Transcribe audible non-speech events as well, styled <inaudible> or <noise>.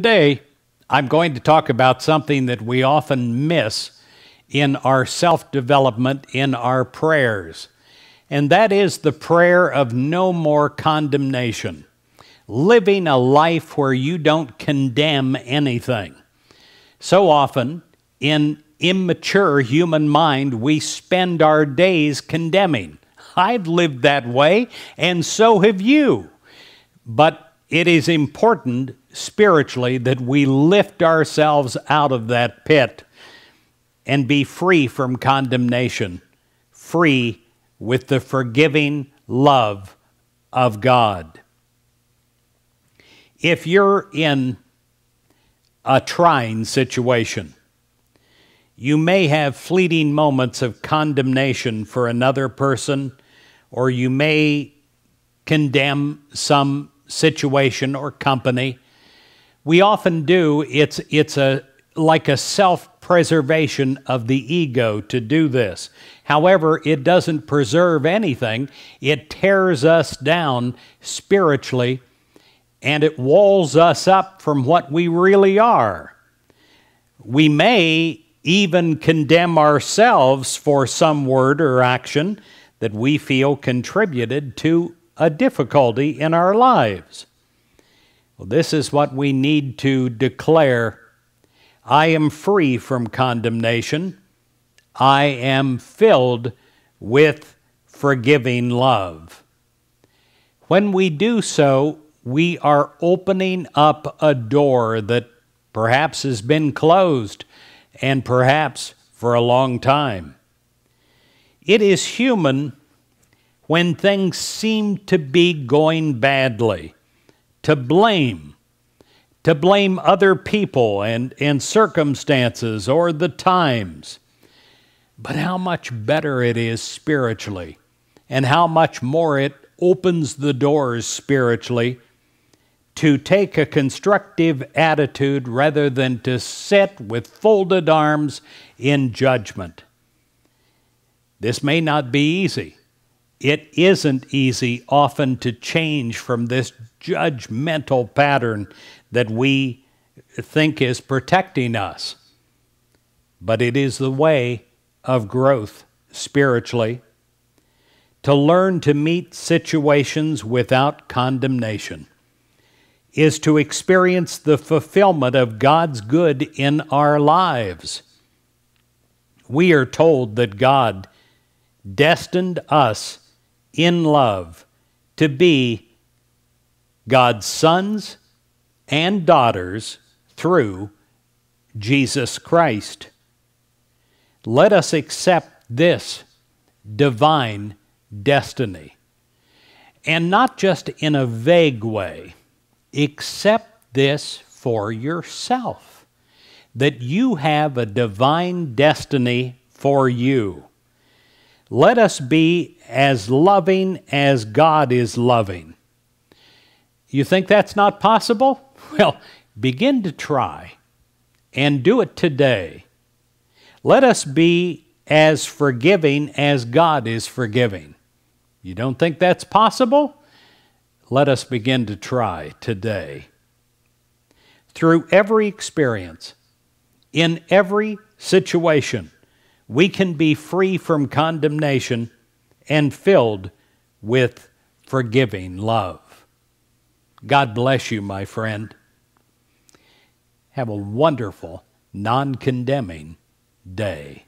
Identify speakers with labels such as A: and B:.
A: Today, I'm going to talk about something that we often miss in our self development, in our prayers, and that is the prayer of no more condemnation. Living a life where you don't condemn anything. So often, in immature human mind, we spend our days condemning. I've lived that way, and so have you. But it is important spiritually that we lift ourselves out of that pit and be free from condemnation, free with the forgiving love of God. If you're in a trying situation, you may have fleeting moments of condemnation for another person, or you may condemn some situation or company. We often do. It's, it's a, like a self preservation of the ego to do this. However, it doesn't preserve anything, it tears us down spiritually and it walls us up from what we really are. We may even condemn ourselves for some word or action that we feel contributed to a difficulty in our lives. Well, this is what we need to declare I am free from condemnation. I am filled with forgiving love. When we do so, we are opening up a door that perhaps has been closed and perhaps for a long time. It is human when things seem to be going badly, to blame, to blame other people and, and circumstances or the times. But how much better it is spiritually, and how much more it opens the doors spiritually to take a constructive attitude rather than to sit with folded arms in judgment. This may not be easy. It isn't easy often to change from this judgmental pattern that we think is protecting us. But it is the way of growth spiritually to learn to meet situations without condemnation is to experience the fulfillment of God's good in our lives. We are told that God destined us in love to be God's sons and daughters through Jesus Christ. Let us accept this divine destiny. And not just in a vague way, accept this for yourself that you have a divine destiny for you. Let us be as loving as God is loving. You think that's not possible? <laughs> Well, begin to try and do it today. Let us be as forgiving as God is forgiving. You don't think that's possible? Let us begin to try today. Through every experience, in every situation, we can be free from condemnation and filled with forgiving love. God bless you, my friend. Have a wonderful, non condemning day.